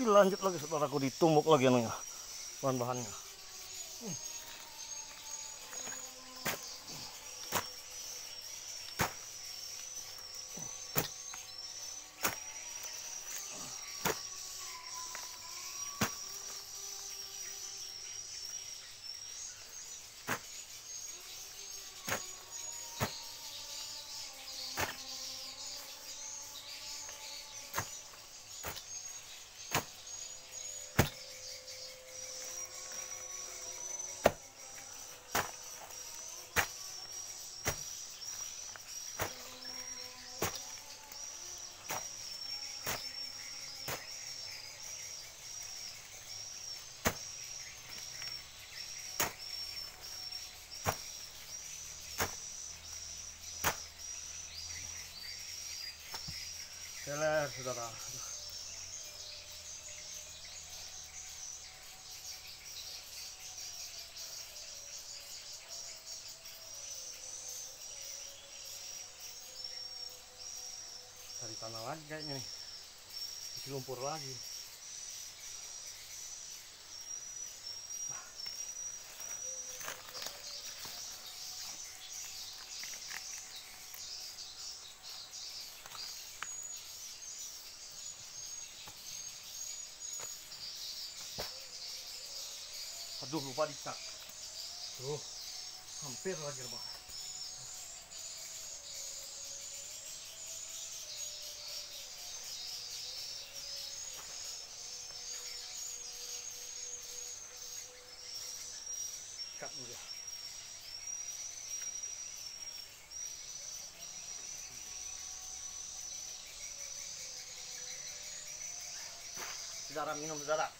Lanjut lagi saudaraku ditumbuk lagi bahan-bahannya. Teler saudara. Cari tanah lagi kayaknya nih. Isi lumpur lagi. Aduh lupa dicat. Tuh, hampir lagi rebah. Cut ya. Saudara minum saudara.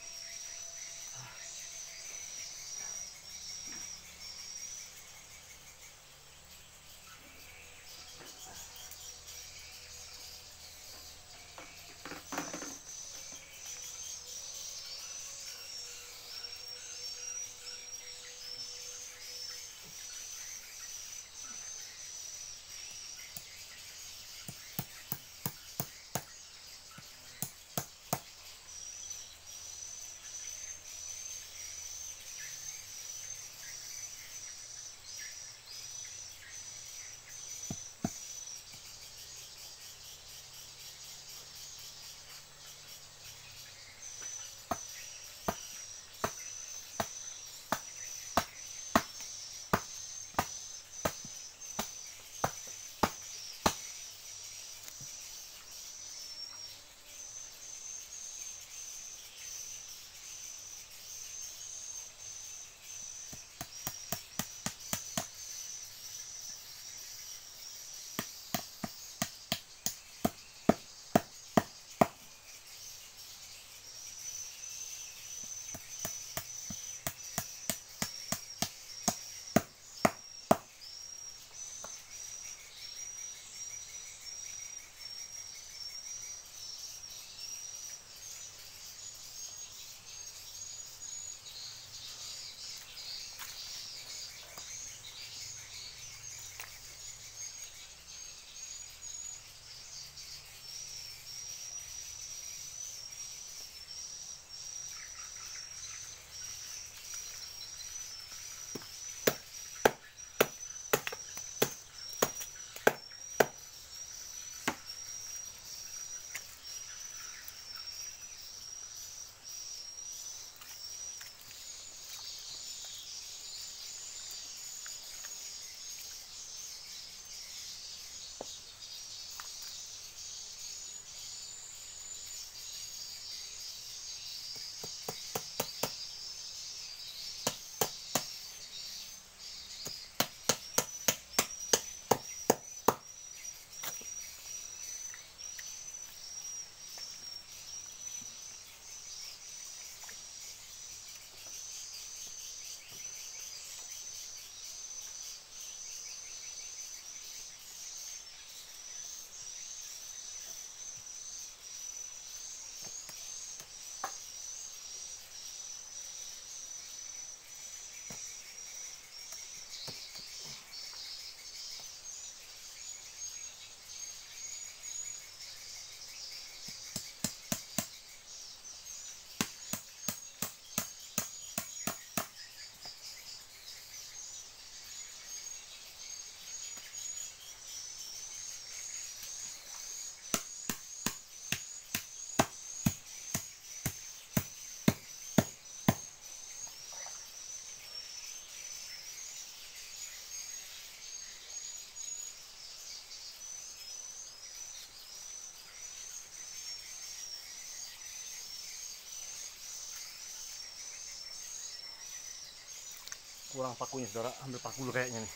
Kurang pakunya saudara. Ambil paku dulu kayaknya nih.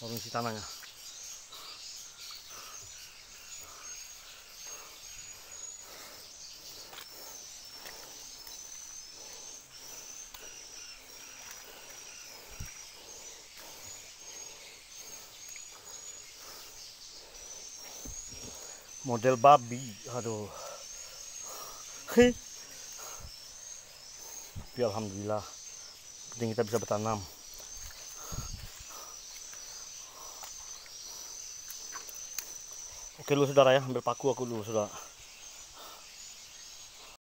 Baru isi tanahnya. Model babi. Aduh tapi alhamdulillah penting kita bisa bertanam. Oke dulu saudara ya ambil paku aku dulu saudara